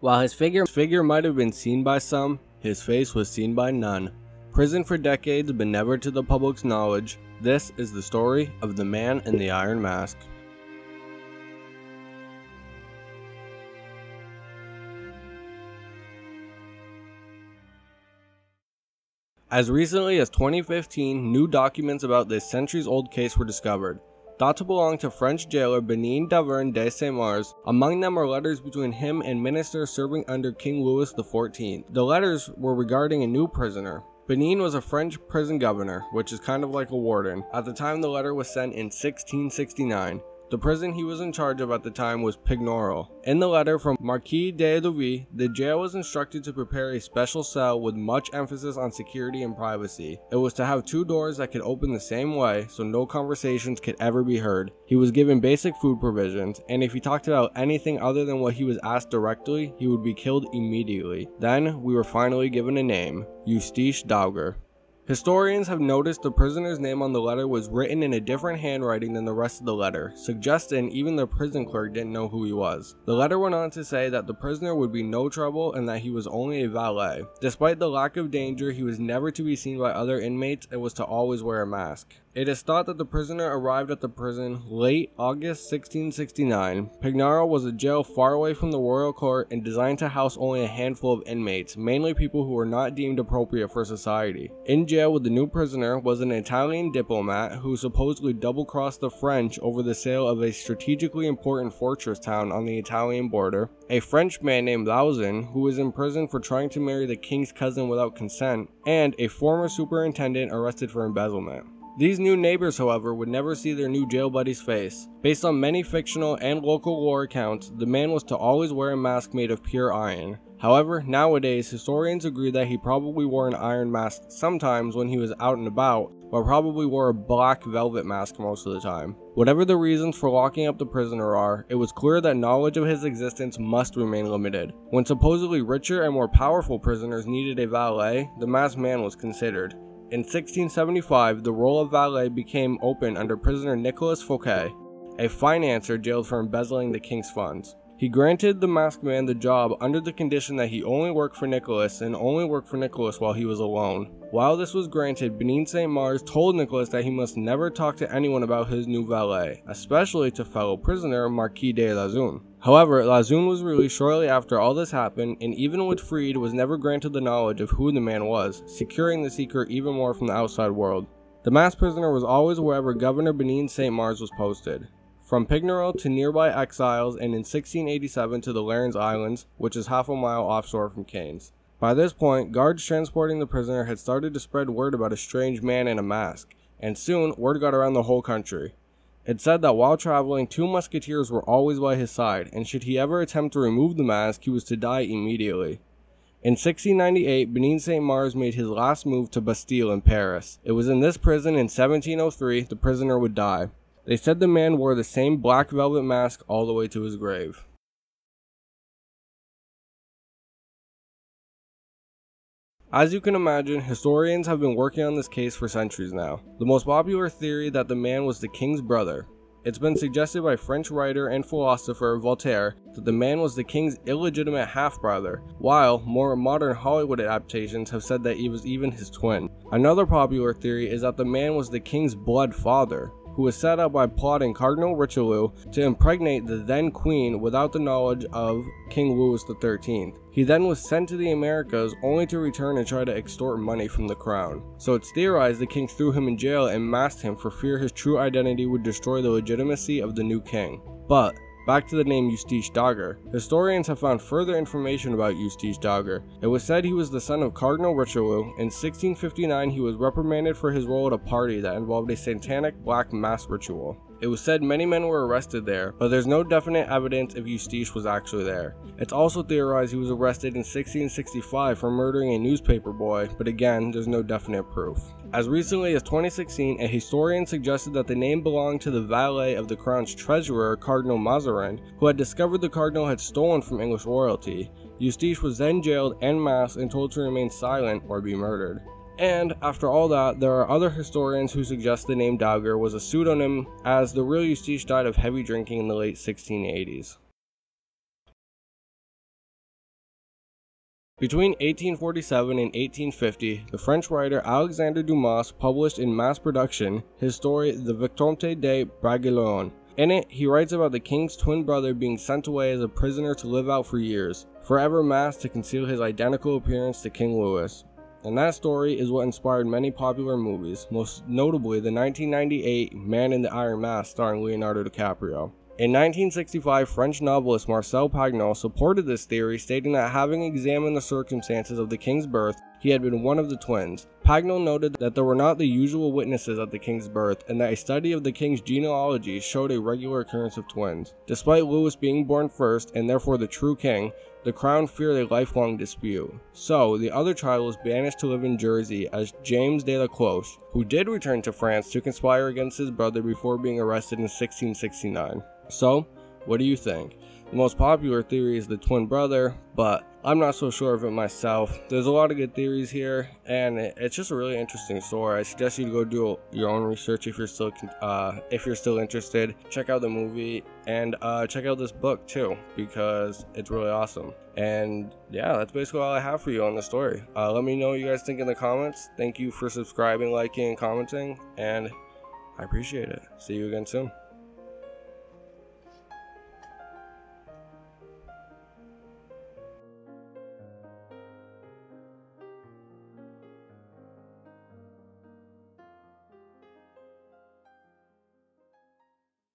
While his figure, figure might have been seen by some, his face was seen by none. Prison for decades but never to the public's knowledge, this is the story of the man in the Iron Mask. As recently as 2015, new documents about this centuries old case were discovered thought to belong to French jailer Benin Davern de Saint-Mars. Among them are letters between him and ministers serving under King Louis XIV. The letters were regarding a new prisoner. Benin was a French prison governor, which is kind of like a warden, at the time the letter was sent in 1669. The prison he was in charge of at the time was Pignerol. In the letter from Marquis de Louvois, the jail was instructed to prepare a special cell with much emphasis on security and privacy. It was to have two doors that could open the same way so no conversations could ever be heard. He was given basic food provisions, and if he talked about anything other than what he was asked directly, he would be killed immediately. Then, we were finally given a name, Eustache Dauger. Historians have noticed the prisoner's name on the letter was written in a different handwriting than the rest of the letter, suggesting even the prison clerk didn't know who he was. The letter went on to say that the prisoner would be no trouble and that he was only a valet. Despite the lack of danger, he was never to be seen by other inmates and was to always wear a mask. It is thought that the prisoner arrived at the prison late August 1669. Pignerol was a jail far away from the royal court and designed to house only a handful of inmates, mainly people who were not deemed appropriate for society. In jail with the new prisoner was an Italian diplomat who supposedly double-crossed the French over the sale of a strategically important fortress town on the Italian border, a French man named Lauzun who was in prison for trying to marry the king's cousin without consent, and a former superintendent arrested for embezzlement. These new neighbors, however, would never see their new jail buddy's face. Based on many fictional and local lore accounts, the man was to always wear a mask made of pure iron. However, nowadays, historians agree that he probably wore an iron mask sometimes when he was out and about, but probably wore a black velvet mask most of the time. Whatever the reasons for locking up the prisoner are, it was clear that knowledge of his existence must remain limited. When supposedly richer and more powerful prisoners needed a valet, the masked man was considered. In 1675, the role of valet became open under prisoner Nicolas Fouquet, a financier jailed for embezzling the king's funds. He granted the masked man the job under the condition that he only work for Nicholas and only work for Nicholas while he was alone. While this was granted, Benin St. Mars told Nicholas that he must never talk to anyone about his new valet, especially to fellow prisoner Marquis de Lauzun. However, Lauzun was released shortly after all this happened, and even when freed, was never granted the knowledge of who the man was, securing the secret even more from the outside world. The mass prisoner was always wherever Governor Benin St. Mars was posted from Pignerol to nearby Exilles and in 1687 to the Lérins Islands, which is half a mile offshore from Cannes. By this point, guards transporting the prisoner had started to spread word about a strange man in a mask, and soon word got around the whole country. It said that while traveling, two musketeers were always by his side, and should he ever attempt to remove the mask, he was to die immediately. In 1698, Benin St. Mars made his last move to Bastille in Paris. It was in this prison in 1703 the prisoner would die. They said the man wore the same black velvet mask all the way to his grave. As you can imagine, historians have been working on this case for centuries now. The most popular theory that the man was the king's brother. It's been suggested by French writer and philosopher Voltaire that the man was the king's illegitimate half-brother, while more modern Hollywood adaptations have said that he was even his twin. Another popular theory is that the man was the king's blood father, who was set up by plotting Cardinal Richelieu to impregnate the then queen without the knowledge of King Louis XIII. He then was sent to the Americas only to return and try to extort money from the crown. So it's theorized the king threw him in jail and masked him for fear his true identity would destroy the legitimacy of the new king. But Back to the name Eustache Dauger. Historians have found further information about Eustache Dauger. It was said he was the son of Cardinal Richelieu. In 1659, he was reprimanded for his role at a party that involved a satanic black mass ritual. It was said many men were arrested there, but there's no definite evidence if Eustache was actually there. It's also theorized he was arrested in 1665 for murdering a newspaper boy, but again, there's no definite proof. As recently as 2016, a historian suggested that the name belonged to the valet of the crown's treasurer, Cardinal Mazarin, who had discovered the cardinal had stolen from English royalty. Eustache was then jailed en masse and told to remain silent or be murdered. And after all that, there are other historians who suggest the name Dauger was a pseudonym as the real Eustache died of heavy drinking in the late 1680s. Between 1847 and 1850, the French writer Alexandre Dumas published in mass production his story The Vicomte de Bragelonne. In it, he writes about the king's twin brother being sent away as a prisoner to live out for years, forever masked to conceal his identical appearance to King Louis. And that story is what inspired many popular movies, most notably the 1998 Man in the Iron Mask starring Leonardo DiCaprio. In 1965, French novelist Marcel Pagnol supported this theory, stating that having examined the circumstances of the king's birth, he had been one of the twins. Pagnol noted that there were not the usual witnesses at the king's birth, and that a study of the king's genealogy showed a regular occurrence of twins. Despite Louis being born first, and therefore the true king, the crown feared a lifelong dispute. So, the other child was banished to live in Jersey as James de la Cloche, who did return to France to conspire against his brother before being arrested in 1669. So, what do you think? The most popular theory is the twin brother, but I'm not so sure of it myself. There's a lot of good theories here, and it's just a really interesting story. I suggest you go do your own research if you're still uh, if you're still interested. Check out the movie and uh, check out this book too because it's really awesome. And yeah, that's basically all I have for you on the story. Uh, let me know what you guys think in the comments. Thank you for subscribing, liking, and commenting, and I appreciate it. See you again soon.